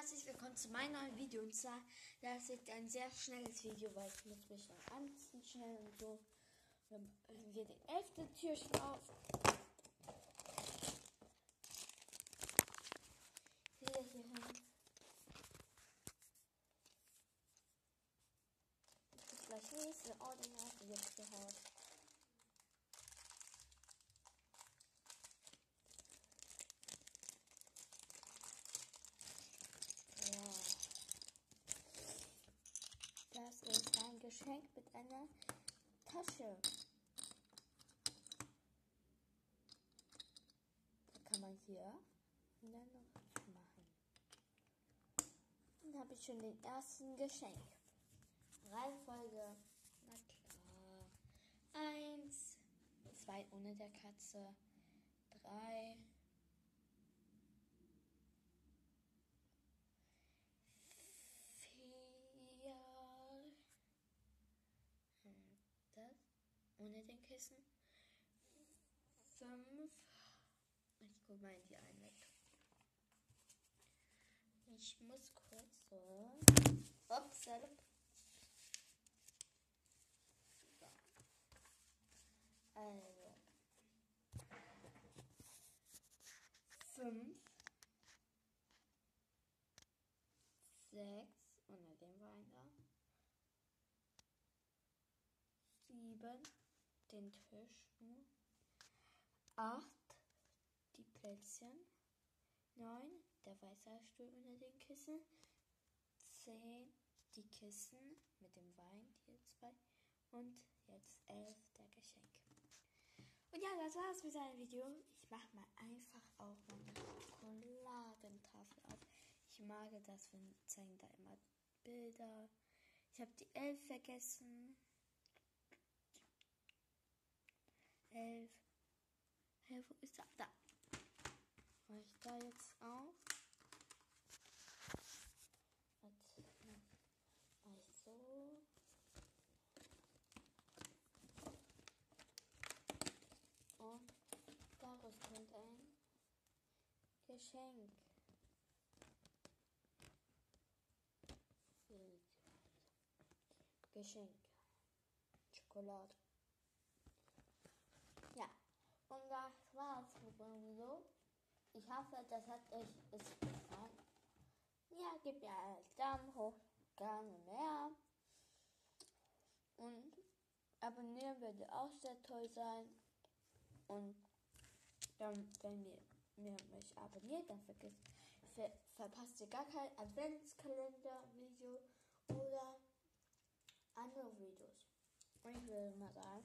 herzlich willkommen zu meinem neuen Video. Und zwar, das ist ein sehr schnelles Video, weil ich muss mich noch anziehen schnell und so. Dann machen wir den elften Türchen auf. Wieder hier hin. Ist gleich nächste Ordinate jetzt gehabt. Ja. Das Geschenk mit einer Tasche. Da kann man hier und dann noch machen. Dann habe ich schon den ersten Geschenk. Reihenfolge. Na klar. Eins, zwei ohne der Katze, drei, ohne den Kissen, fünf, ich guck mal in die einen weg. Ich muss kurz so, ups, so. Also, fünf, sechs. Unter dem Wein da, sieben den Tisch nur, acht die Plätzchen, neun der weiße Stuhl unter den Kissen, zehn die Kissen mit dem Wein, die zwei und jetzt elf der Geschenk. Und ja, das war's mit seinem Video. Ich mache mal einfach auch meine Schokoladentafel auf. Ich mag das, wenn zeigen da immer Bilder. Ich habe die elf vergessen. Elf. Hey, wo ist er? Da. Mach ich da jetzt auf. Warte. Mach ich so. Und daraus kommt ein Geschenk. Geschenk. Schokolade. Ja, und das war's Video. Ich hoffe, das hat euch gefallen. Ja, gebt mir einen Daumen hoch, gerne mehr. Und abonnieren würde auch sehr toll sein. Und dann, wenn ihr, ihr mich abonniert, dann vergisst, ver, verpasst ihr gar kein Adventskalender-Video oder andere Videos. Und ich würde mal sagen,